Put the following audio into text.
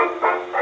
Música